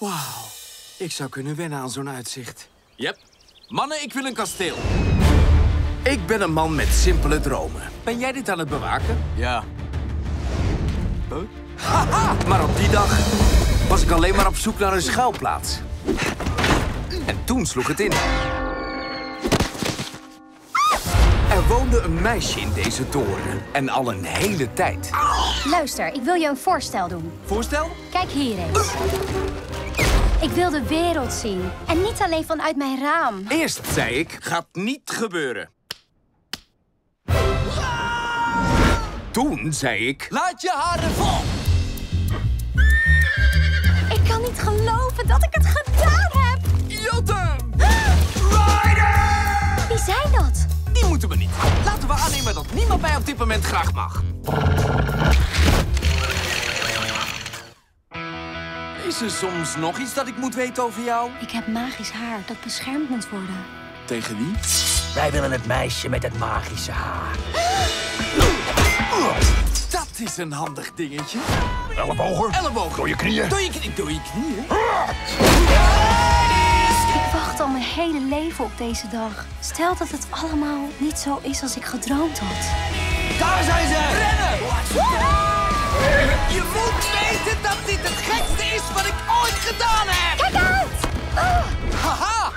Wauw. Ik zou kunnen wennen aan zo'n uitzicht. Yep. Mannen, ik wil een kasteel. Ik ben een man met simpele dromen. Ben jij dit aan het bewaken? Ja. Haha! Maar op die dag was ik alleen maar op zoek naar een schuilplaats. En toen sloeg het in. Er woonde een meisje in deze toren. En al een hele tijd. Luister, ik wil je een voorstel doen. Voorstel? Kijk hier eens. Ik wil de wereld zien. En niet alleen vanuit mijn raam. Eerst zei ik, gaat niet gebeuren. Toen zei ik, Laat je haren vol! Ik kan niet geloven dat ik het gedaan heb. Jotten! Wie zijn dat? Die moeten we niet. Laten we aannemen dat niemand mij op dit moment graag mag. Is er soms nog iets dat ik moet weten over jou? Ik heb magisch haar dat beschermd moet worden. Tegen wie? Wij willen het meisje met het magische haar. Dat is een handig dingetje. Ellebogen. Elleboog. Door je knieën. Door je, knie- door je knieën? Ik wacht al mijn hele leven op deze dag. Stel dat het allemaal niet zo is als ik gedroomd had. Daar zijn ze! Rennen! Gedaan heb! Kijk uit! Haha!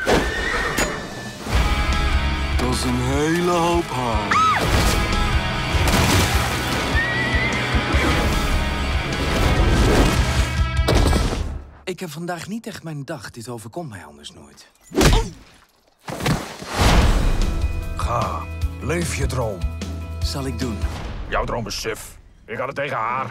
Dat is een hele hoop haar. ik heb vandaag niet echt mijn dag. Dit overkomt mij anders nooit. Ga, leef je droom. Zal ik doen. Jouw droom is suf. Ik had het tegen haar.